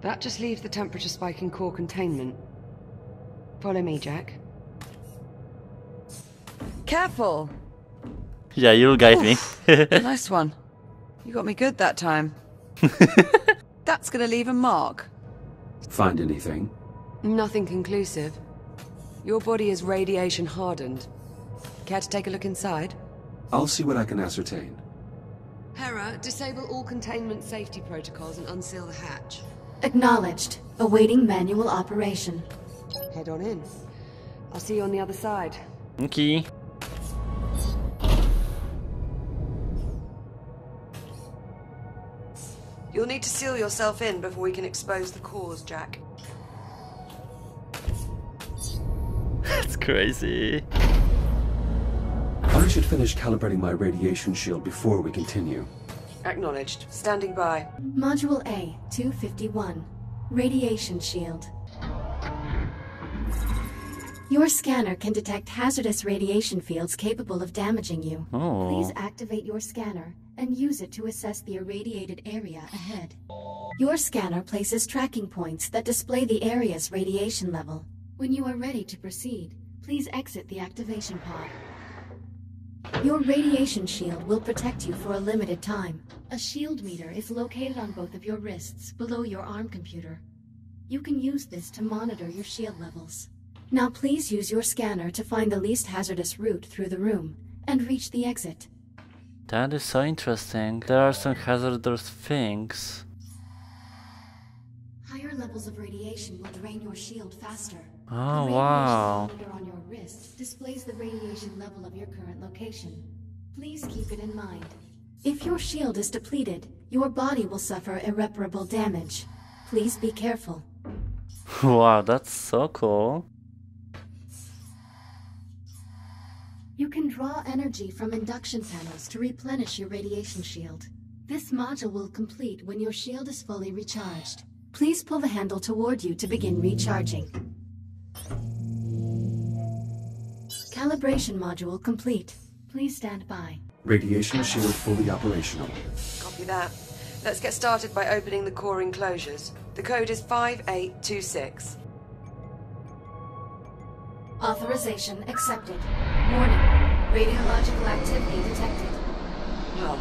That just leaves the temperature spike in core containment. Follow me, Jack. Careful! Yeah, you'll guide me. nice one. You got me good that time. That's gonna leave a mark. Find anything? Nothing conclusive. Your body is radiation hardened. Care to take a look inside? I'll see what I can ascertain. Hera, disable all containment safety protocols and unseal the hatch. Acknowledged. Awaiting manual operation. Head on in. I'll see you on the other side. okay. You'll need to seal yourself in before we can expose the cause, Jack. That's crazy. I should finish calibrating my radiation shield before we continue. Acknowledged. Standing by. Module A, 251. Radiation shield. Your scanner can detect hazardous radiation fields capable of damaging you. Oh. Please activate your scanner and use it to assess the irradiated area ahead. Your scanner places tracking points that display the area's radiation level. When you are ready to proceed, please exit the activation pod. Your radiation shield will protect you for a limited time. A shield meter is located on both of your wrists below your arm computer. You can use this to monitor your shield levels. Now please use your scanner to find the least hazardous route through the room and reach the exit. That is so interesting. There are some hazardous things. Higher levels of radiation will drain your shield faster. Oh, the wow. on your wrist displays the radiation level of your current location. Please keep it in mind. If your shield is depleted, your body will suffer irreparable damage. Please be careful. wow, that's so cool. You can draw energy from induction panels to replenish your radiation shield. This module will complete when your shield is fully recharged. Please pull the handle toward you to begin recharging. Calibration module complete. Please stand by. Radiation shield fully operational. Copy that. Let's get started by opening the core enclosures. The code is 5826. Authorization accepted. Warning. Radiological activity detected. Well,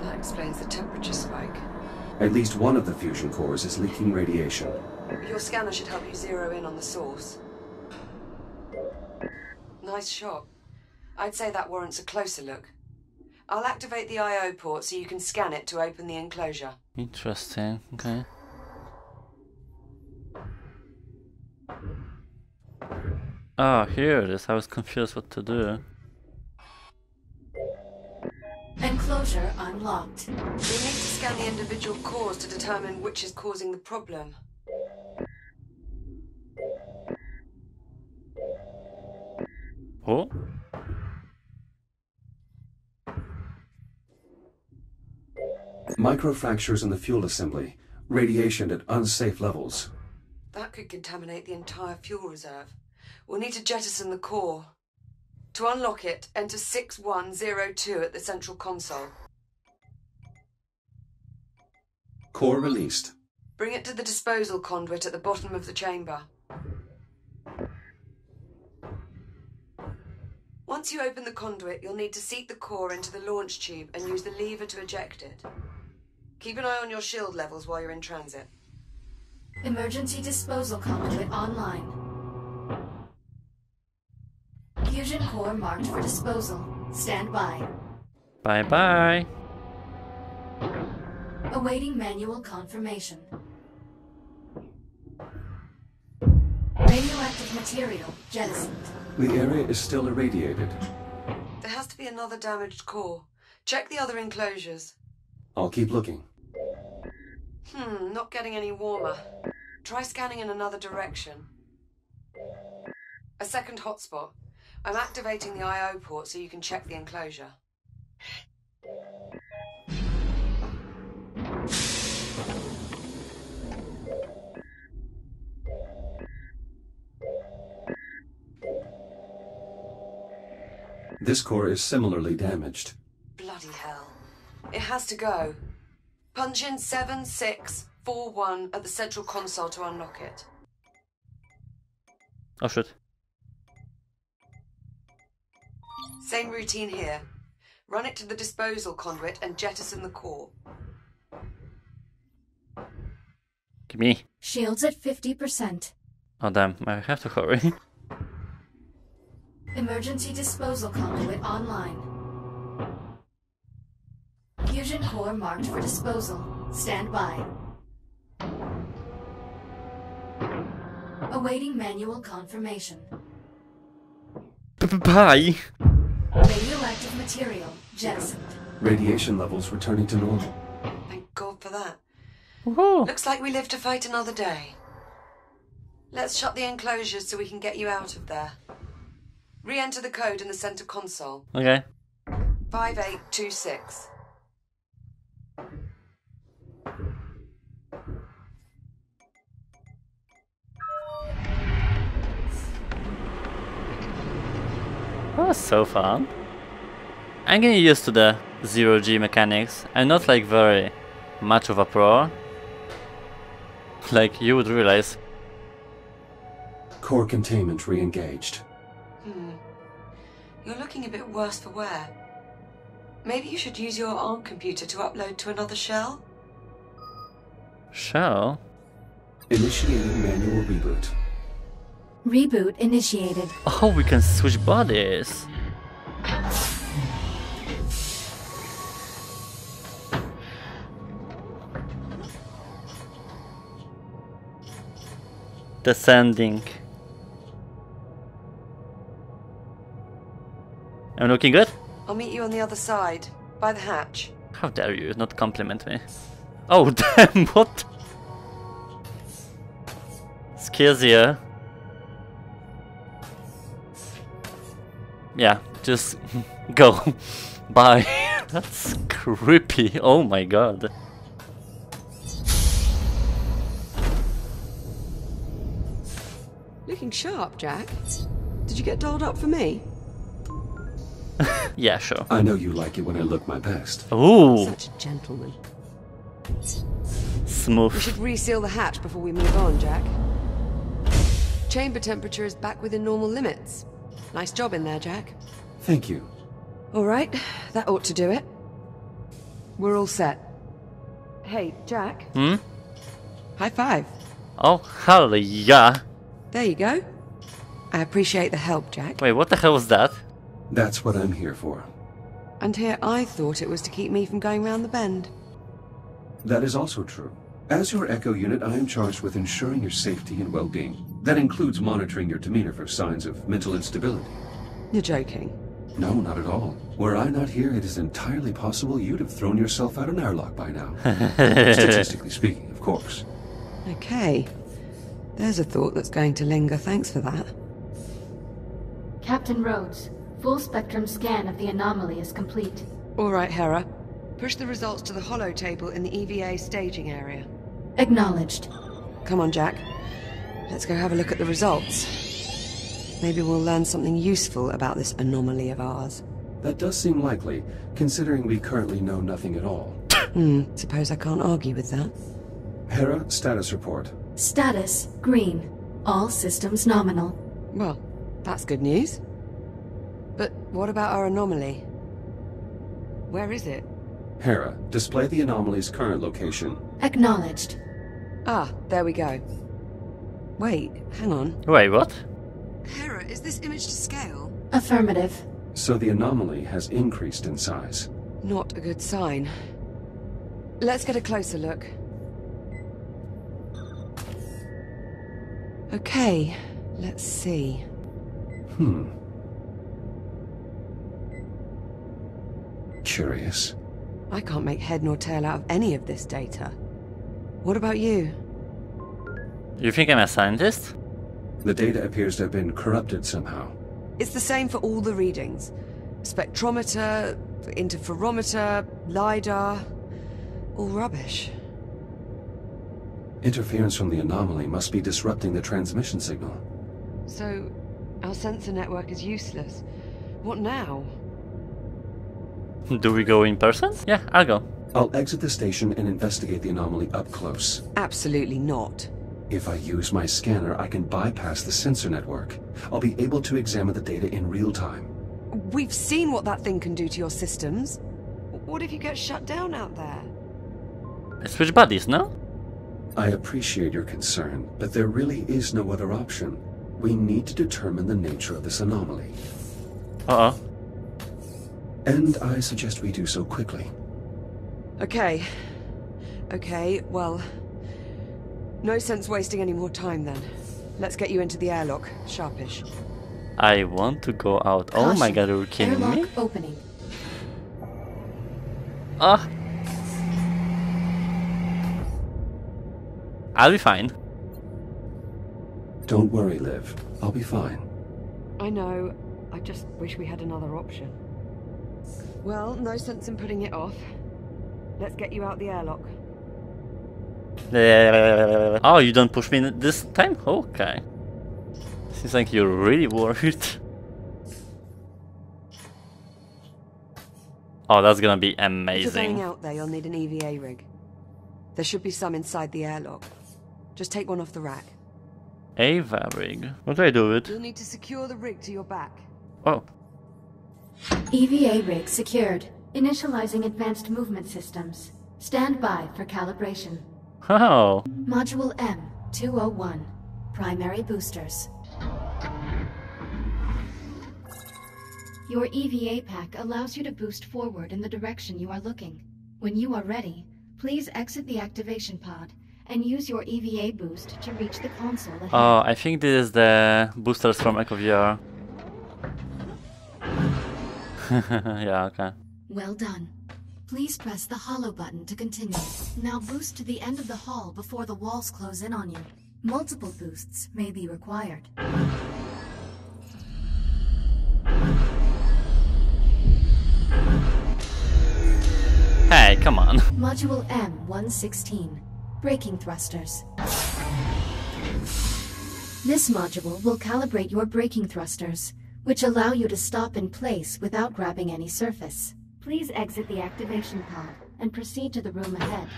that explains the temperature spike. At least one of the fusion cores is leaking radiation. Your scanner should help you zero in on the source. Nice shot. I'd say that warrants a closer look. I'll activate the I.O. port so you can scan it to open the enclosure. Interesting. Okay. Oh, here it is. I was confused what to do. Enclosure unlocked. You'll need to scan the individual cores to determine which is causing the problem. Oh, Microfractures in the fuel assembly. Radiation at unsafe levels. That could contaminate the entire fuel reserve. We'll need to jettison the core. To unlock it, enter 6102 at the central console. Core released. Bring it to the disposal conduit at the bottom of the chamber. Once you open the conduit, you'll need to seat the core into the launch tube and use the lever to eject it. Keep an eye on your shield levels while you're in transit. Emergency disposal conduit online. Fusion core marked for disposal. Stand by. bye bye. Awaiting manual confirmation. Radioactive material jettisoned. The area is still irradiated. There has to be another damaged core. Check the other enclosures. I'll keep looking. Hmm, not getting any warmer. Try scanning in another direction. A second hotspot. I'm activating the I.O. port so you can check the enclosure. This core is similarly damaged. Bloody hell. It has to go. Punch in 7641 at the central console to unlock it. Oh shit. Same routine here. Run it to the disposal conduit and jettison the core. Give me. Shields at 50%. Oh damn, I have to hurry. Emergency disposal conduit online. Fusion core marked for disposal. Stand by. Awaiting manual confirmation. Bye. Radioactive material jettisoned. Radiation levels returning to normal. Thank God for that. Woohoo. Looks like we live to fight another day. Let's shut the enclosures so we can get you out of there. Re-enter the code in the center console. Okay. 5826. That was so fun. I'm getting used to the zero G mechanics. I'm not like very much of a pro. Like you would realize. Core containment re-engaged. Hmm. You're looking a bit worse for wear. Maybe you should use your ARM computer to upload to another shell? Shell? Initiating manual reboot. Reboot initiated. Oh, we can switch bodies. Descending. I'm looking good? I'll meet you on the other side, by the hatch. How dare you not compliment me? Oh damn, what? Scares Yeah, just go. Bye. That's creepy. Oh my god. Looking sharp, Jack. Did you get dolled up for me? Yeah, sure. I know you like it when I look my best. Ooh, Such a gentleman. Smooth. We should reseal the hatch before we move on, Jack. Chamber temperature is back within normal limits. Nice job in there, Jack. Thank you. All right, that ought to do it. We're all set. Hey, Jack. Hmm? High five. Oh, hell yeah. There you go. I appreciate the help, Jack. Wait, what the hell was that? That's what I'm here for. And here I thought it was to keep me from going round the bend. That is also true. As your Echo unit, I am charged with ensuring your safety and well-being. That includes monitoring your demeanor for signs of mental instability. You're joking. No, not at all. Were I not here, it is entirely possible you'd have thrown yourself out an airlock by now. Statistically speaking, of course. Okay. There's a thought that's going to linger. Thanks for that. Captain Rhodes, full spectrum scan of the anomaly is complete. All right, Hera. Push the results to the holo table in the EVA staging area. Acknowledged. Come on, Jack. Let's go have a look at the results. Maybe we'll learn something useful about this anomaly of ours. That does seem likely, considering we currently know nothing at all. Hmm, suppose I can't argue with that. Hera, status report. Status green. All systems nominal. Well, that's good news. But what about our anomaly? Where is it? Hera, display the anomaly's current location. Acknowledged. Ah, there we go. Wait, hang on. Wait, what? Hera, is this image to scale? Affirmative. So the anomaly has increased in size. Not a good sign. Let's get a closer look. Okay, let's see. Hmm. Curious. I can't make head nor tail out of any of this data. What about you? You think I'm a scientist? The data appears to have been corrupted somehow. It's the same for all the readings. Spectrometer, interferometer, LiDAR. All rubbish. Interference from the anomaly must be disrupting the transmission signal. So, our sensor network is useless. What now? Do we go in person? Yeah, I'll go. I'll exit the station and investigate the anomaly up close. Absolutely not. If I use my scanner, I can bypass the sensor network. I'll be able to examine the data in real time. We've seen what that thing can do to your systems. What if you get shut down out there? Switch bodies, no? I appreciate your concern, but there really is no other option. We need to determine the nature of this anomaly. Uh-oh. And I suggest we do so quickly. Okay. Okay, well... No sense wasting any more time then. Let's get you into the airlock, sharpish. I want to go out. Oh my Caution. god, are you kidding Airlock me? opening. Ah. I'll be fine. Don't worry, Liv. I'll be fine. I know. I just wish we had another option. Well, no sense in putting it off. Let's get you out the airlock. Uh, Oh, you don't push me this time? Okay. Seems like you're really worried. Oh, that's gonna be amazing. If you're going out there, you'll need an EVA rig. There should be some inside the airlock. Just take one off the rack. Ava rig. What do I do with? it? You'll need to secure the rig to your back. Oh, EVA rig secured. Initializing advanced movement systems. Stand by for calibration. oh, Module M201. Primary boosters. Your EVA pack allows you to boost forward in the direction you are looking. When you are ready, please exit the activation pod and use your EVA boost to reach the console ahead. oh, I think this is the boosters from EchoVR. yeah, okay. Well done. Please press the holo button to continue. Now boost to the end of the hall before the walls close in on you. Multiple boosts may be required. Hey, come on. Module M116. Braking thrusters. This module will calibrate your braking thrusters, which allow you to stop in place without grabbing any surface. Please exit the activation pod and proceed to the room ahead.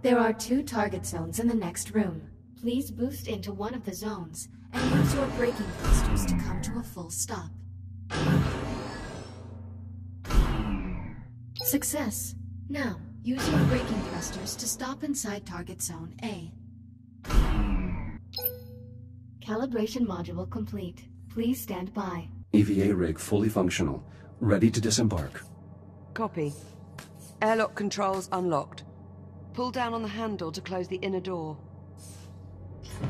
There are two target zones in the next room. Please boost into one of the zones and use your braking thrusters to come to a full stop. Success. Now, use your braking thrusters to stop inside target zone A. Calibration module complete. Please stand by. EVA rig fully functional, ready to disembark. Copy. Airlock controls unlocked. Pull down on the handle to close the inner door.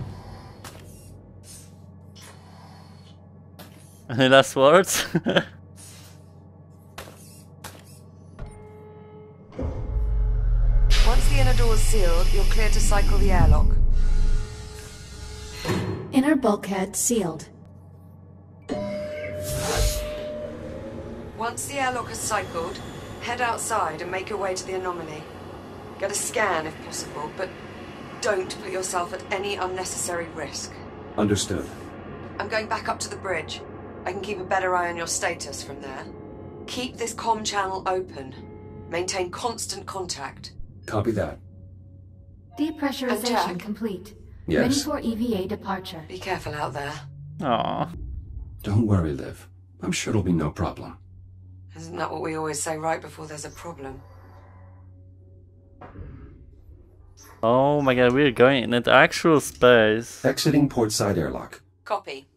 Any last words? Once the inner door is sealed, you're clear to cycle the airlock. Inner bulkhead sealed. Once the airlock is cycled, head outside and make your way to the anomaly. Get a scan if possible, but don't put yourself at any unnecessary risk. Understood. I'm going back up to the bridge. I can keep a better eye on your status from there. Keep this com channel open. Maintain constant contact. Copy that. Depressurization Attack. complete. Yes. Ready for EVA departure. Be careful out there. Aw. Don't worry, Liv. I'm sure it'll be no problem. Isn't that what we always say right before there's a problem? Oh my god, we're going into actual space. Exiting portside airlock. Copy.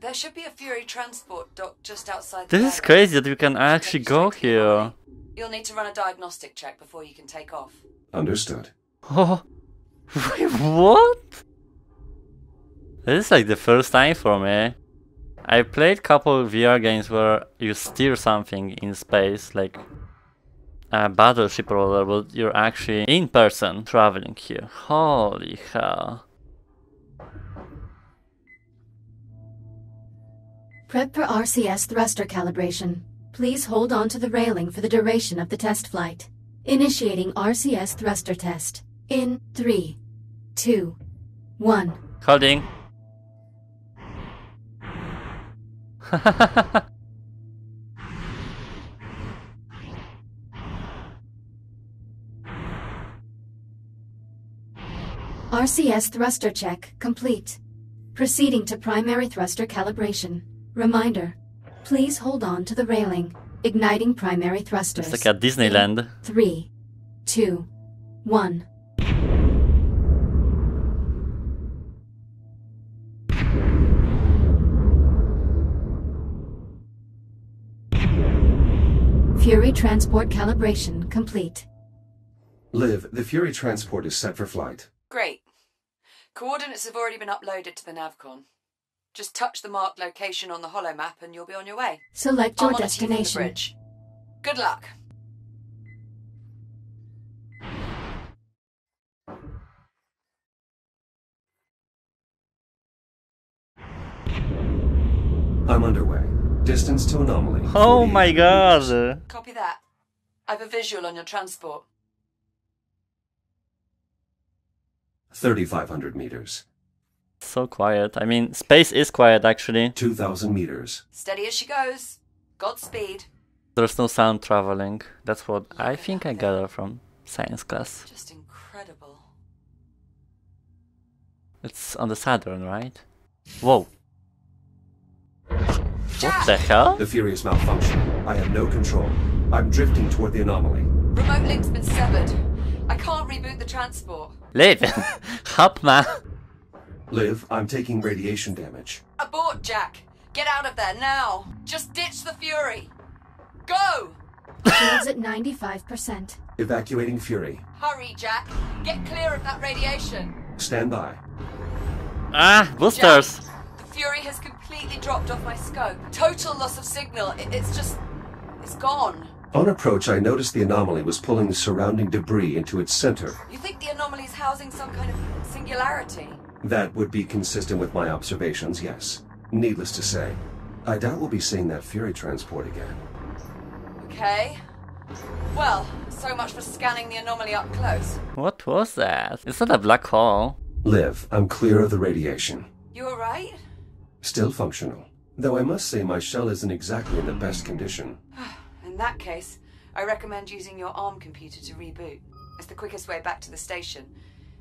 There should be a Fury transport dock just outside. This the is airlock. crazy that we can actually go straight to the here. You'll need to run a diagnostic check before you can take off. Understood. Oh, wait, what? This is like the first time for me. I played couple VR games where you steer something in space, like a battleship or whatever, but you're actually in person traveling here. Holy hell. Prep for RCS thruster calibration. Please hold on to the railing for the duration of the test flight. Initiating RCS thruster test. In three, two, one. Holding. RCS thruster check complete. Proceeding to primary thruster calibration. Reminder. Please hold on to the railing. Igniting primary thrusters. It's like Disneyland. Three, two, one. Fury transport calibration complete. Liv, the Fury transport is set for flight. Great. Coordinates have already been uploaded to the Navcon. Just touch the marked location on the holomap and you'll be on your way. Select I'll your monitor you the destination. bridge. Good luck. I'm underway. Distance to anomaly. Oh 48 my meters. god! Copy that. I've a visual on your transport. 3,500 meters. So quiet. I mean, space is quiet actually. 2,000 meters. Steady as she goes. Godspeed. There's no sound traveling. That's what I think I gather from science class. Just incredible. It's on the Saturn, right? Whoa. What the hell? The Fury is malfunctioning. I have no control. I'm drifting toward the anomaly. Remote link's been severed. I can't reboot the transport. Liv! help man! Liv, I'm taking radiation damage. Abort, Jack. Get out of there now. Just ditch the Fury. Go! Shields at 95%. Evacuating Fury. Hurry, Jack. Get clear of that radiation. Stand by. Ah, boosters! Jack, the Fury has completely dropped off my scope. Total loss of signal. It's just. It's gone. On approach, I noticed the anomaly was pulling the surrounding debris into its center. You think the anomaly is housing some kind of singularity? That would be consistent with my observations, yes. Needless to say, I doubt we'll be seeing that Fury transport again. Okay. Well, so much for scanning the anomaly up close. What was that? Is that? A black hole. Liv, I'm clear of the radiation. You alright? Still functional. Though I must say my shell isn't exactly in the best condition. In that case, I recommend using your ARM computer to reboot. It's the quickest way back to the station,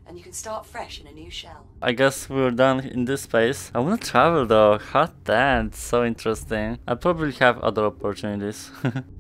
and you can start fresh in a new shell. I guess we're done in this space. I wanna travel though. Hot damn, it's so interesting. I probably have other opportunities.